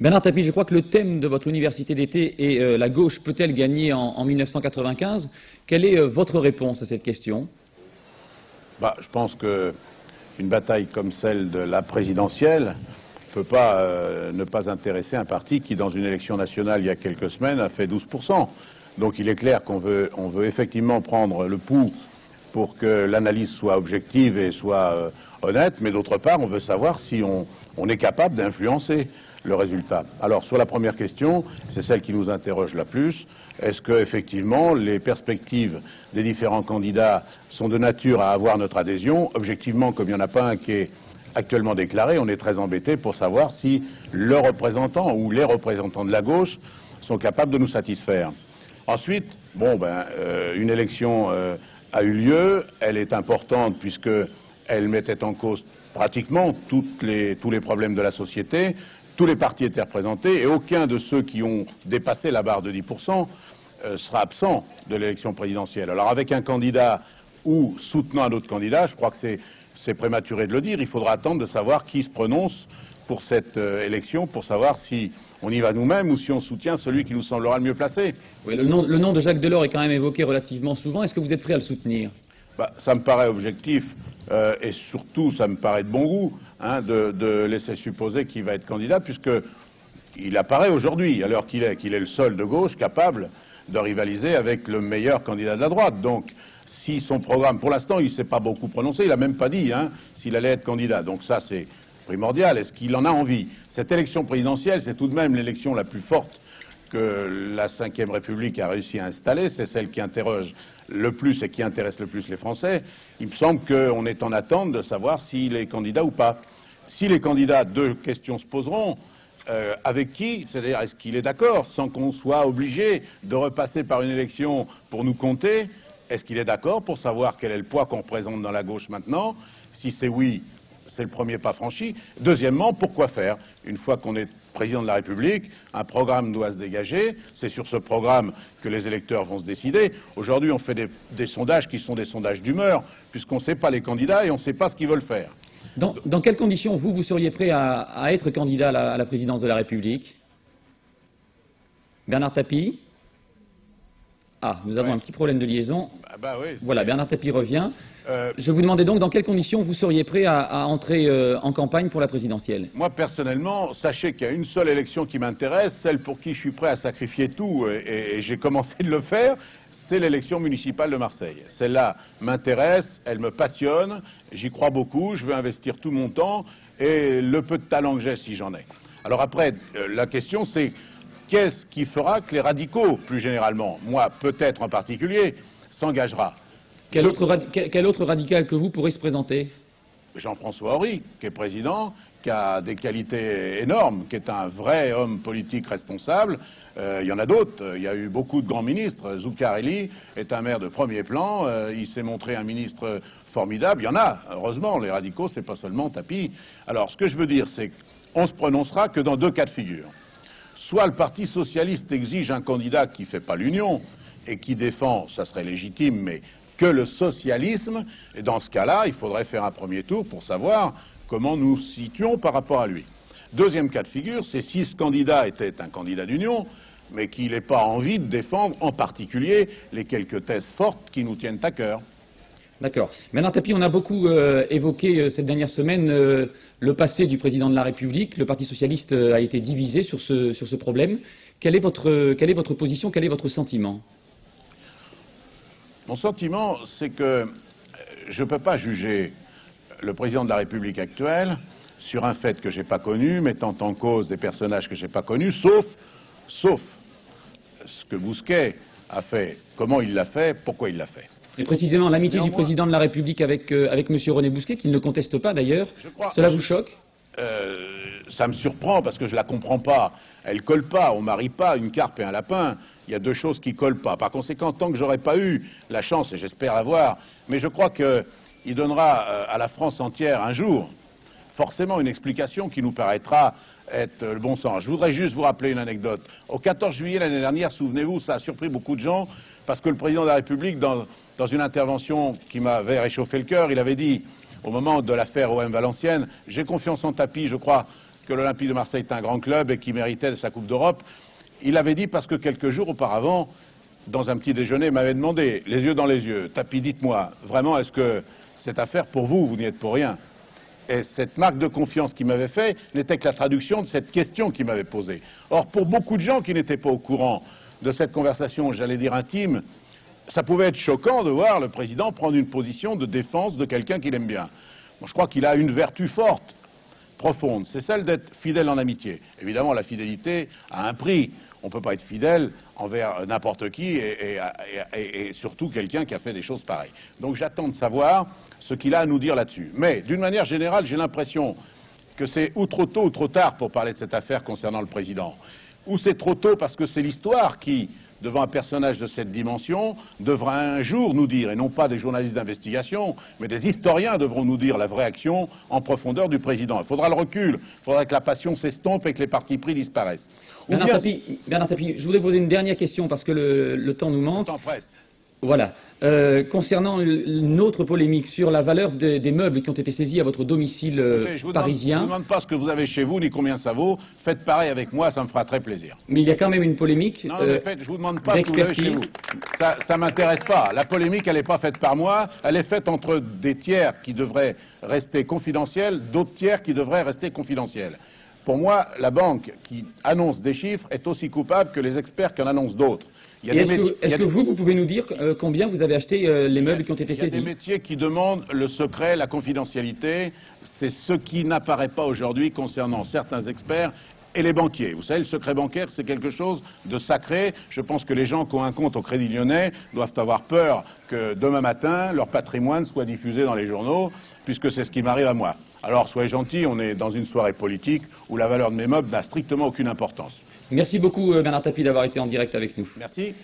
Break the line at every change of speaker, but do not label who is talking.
Bernard Tapie, je crois que le thème de votre université d'été est euh, La gauche peut-elle gagner en, 1995 Quelle est euh, votre réponse à cette question?
Bah, Je pense qu'une bataille comme celle de la présidentielle ne peut pas euh, ne pas intéresser un parti qui, dans une élection nationale il y a quelques semaines, a fait 12%. Donc il est clair qu'on veut, effectivement prendre le pouls pour que l'analyse soit objective et soit honnête, mais d'autre part, on veut savoir si on est capable d'influencer le résultat. Alors sur la première question, c'est celle qui nous interroge la plus, est-ce que effectivement les perspectives des différents candidats sont de nature à avoir notre adhésion? Objectivement, comme il n'y en a pas un qui est actuellement déclaré, on est très embêté pour savoir si le représentant ou les représentants de la gauche sont capables de nous satisfaire. Ensuite, bon, ben, euh, une élection euh, a eu lieu, elle est importante puisqu'elle mettait en cause pratiquement tous les problèmes de la société, tous les partis étaient représentés et aucun de ceux qui ont dépassé la barre de 10% euh, sera absent de l'élection présidentielle. Alors avec un candidat ou soutenant un autre candidat, je crois que c'est prématuré de le dire, il faudra attendre de savoir qui se prononce pour cette euh, élection, pour savoir si on y va nous-mêmes ou si on soutient celui qui nous semblera le mieux placé.
le, nom, de Jacques Delors est quand même évoqué relativement souvent. Est-ce que vous êtes prêt à le soutenir?
Bah, Ça me paraît objectif euh, et surtout, ça me paraît de bon goût hein, de, laisser supposer qu'il va être candidat, puisqu'il apparaît aujourd'hui, alors qu'il est, qu'il est le seul de gauche capable de rivaliser avec le meilleur candidat de la droite. Donc, si son programme, pour l'instant, il ne s'est pas beaucoup prononcé, il n'a même pas dit hein, s'il allait être candidat. Donc ça, c'est primordial. Est-ce qu'il en a envie? Cette élection présidentielle, c'est tout de même l'élection la plus forte que la Ve République a réussi à installer, c'est celle qui interroge le plus et qui intéresse le plus les Français. Il me semble qu'on est en attente de savoir s'il est candidat ou pas. Si les candidats, deux questions se poseront. Euh, avec qui? C'est-à-dire, est-ce qu'il est, d'accord sans qu'on soit obligé de repasser par une élection pour nous compter? Est-ce qu'il est d'accord pour savoir quel est le poids qu'on représente dans la gauche maintenant? Si c'est oui, c'est le premier pas franchi. Deuxièmement, pourquoi faire Une fois qu'on est président de la République, un programme doit se dégager. C'est sur ce programme que les électeurs vont se décider. Aujourd'hui, on fait des, sondages qui sont des sondages d'humeur, puisqu'on ne sait pas les candidats et on ne sait pas ce qu'ils veulent faire.
Dans, quelles conditions, vous, vous seriez prêt à, être candidat à la, présidence de la République? Bernard Tapie? Ah, nous avons un petit problème de liaison.
Bah, bah
voilà, Bernard Tapie revient. Euh, je vous demandais donc dans quelles conditions vous seriez prêt à, entrer euh, en campagne pour la présidentielle.
Moi, personnellement, sachez qu'il y a une seule élection qui m'intéresse, celle pour qui je suis prêt à sacrifier tout, et, j'ai commencé de le faire, c'est l'élection municipale de Marseille. Celle-là m'intéresse, elle me passionne, j'y crois beaucoup, je veux investir tout mon temps et le peu de talent que j'ai, si j'en ai. Alors après, euh, la question c'est qu'est-ce qui fera que les radicaux, plus généralement, moi peut-être en particulier, s'engagera
quel autre, radical que vous pourrez se présenter?
Jean-François Horry, qui est président, qui a des qualités énormes, qui est un vrai homme politique responsable. Euh, il y en a d'autres. Il y a eu beaucoup de grands ministres. Zuccarelli est un maire de premier plan. Euh, il s'est montré un ministre formidable. Il y en a. Heureusement, les radicaux, c'est pas seulement tapis. Alors, ce que je veux dire, c'est qu'on se prononcera que dans deux cas de figure. Soit le Parti socialiste exige un candidat qui ne fait pas l'union et qui défend, ça serait légitime, mais que le socialisme. Et dans ce cas-là, il faudrait faire un premier tour pour savoir comment nous situons par rapport à lui. Deuxième cas de figure, c'est si ce candidat était un candidat d'union, mais qu'il n'ait pas envie de défendre en particulier les quelques thèses fortes qui nous tiennent à cœur.
D'accord. Maintenant, Tapi, on a beaucoup euh, évoqué euh, cette dernière semaine euh, le passé du président de la République. Le Parti socialiste a été divisé sur ce, problème. Quelle est, votre, position? Quel est votre sentiment?
Mon sentiment, c'est que je ne peux pas juger le président de la République actuelle sur un fait que je n'ai pas connu, mettant en cause des personnages que je n'ai pas connus, sauf, sauf ce que Bousquet a fait, comment il l'a fait, pourquoi il l'a fait.
Et précisément l'amitié du président de la République avec, euh, avec M. René Bousquet, qu'il ne conteste pas d'ailleurs, cela vous choque?
Euh, ça me surprend parce que je la comprends pas. Elle colle pas, on marie pas une carpe et un lapin. Il y a deux choses qui collent pas. Par conséquent, tant que j'aurais pas eu la chance, et j'espère l'avoir, mais je crois qu'il donnera euh, à la France entière un jour forcément une explication qui nous paraîtra être le bon sens. Je voudrais juste vous rappeler une anecdote. Au 14 juillet l'année dernière, souvenez-vous, ça a surpris beaucoup de gens parce que le président de la République, dans, une intervention qui m'avait réchauffé le cœur, il avait dit au moment de l'affaire OM Valenciennes. J'ai confiance en tapis, je crois que l'Olympique de Marseille est un grand club et qu'il méritait sa Coupe d'Europe. Il l'avait dit parce que quelques jours auparavant, dans un petit déjeuner, il m'avait demandé, les yeux dans les yeux, Tapi, dites-moi, vraiment, est-ce que cette affaire, pour vous, vous n'y êtes pour rien? Et cette marque de confiance qu'il m'avait fait n'était que la traduction de cette question qu'il m'avait posée. Or, pour beaucoup de gens qui n'étaient pas au courant de cette conversation, j'allais dire intime, ça pouvait être choquant de voir le président prendre une position de défense de quelqu'un qu'il aime bien. je crois qu'il a une vertu forte, profonde, c'est celle d'être fidèle en amitié. Évidemment, la fidélité a un prix. On ne peut pas être fidèle envers n'importe qui et, surtout quelqu'un qui a fait des choses pareilles. Donc j'attends de savoir ce qu'il a à nous dire là-dessus. Mais d'une manière générale, j'ai l'impression que c'est ou trop tôt ou trop tard pour parler de cette affaire concernant le président. Ou c'est trop tôt parce que c'est l'histoire qui devant un personnage de cette dimension, devra un jour nous dire, et non pas des journalistes d'investigation, mais des historiens devront nous dire la vraie action en profondeur du président. Il faudra le recul, il faudra que la passion s'estompe et que les partis pris disparaissent.
Bernard, Tapie, je voudrais poser une dernière question parce que le, temps nous manque.
Le temps presse.
Voilà. Euh, concernant une autre polémique sur la valeur des, meubles qui ont été saisis à votre domicile euh, parisien.
je ne vous demande pas ce que vous avez chez vous ni combien ça vaut. Faites pareil avec moi, ça me fera très plaisir.
Mais il y a quand même une polémique.
Non, faites, je vous demande pas ce que vous avez chez vous. Ça, ne m'intéresse pas. La polémique, elle n'est pas faite par moi. Elle est faite entre des tiers qui devraient rester confidentiels, d'autres tiers qui devraient rester confidentiels. Pour moi, la banque qui annonce des chiffres est aussi coupable que les experts qui en annoncent d'autres.
Est-ce que, vous, vous pouvez nous dire euh, combien vous avez acheté euh, les meubles qui ont été saisis
Il y a des métiers qui demandent le secret, la confidentialité. C'est ce qui n'apparaît pas aujourd'hui concernant certains experts et les banquiers. Vous savez, le secret bancaire, c'est quelque chose de sacré. Je pense que les gens qui ont un compte au Crédit Lyonnais doivent avoir peur que demain matin, leur patrimoine soit diffusé dans les journaux, puisque c'est ce qui m'arrive à moi. Alors, soyez gentils, on est dans une soirée politique où la valeur de mes meubles n'a strictement aucune importance.
Merci beaucoup euh, Bernard Tapie d'avoir été en direct avec nous.
Merci.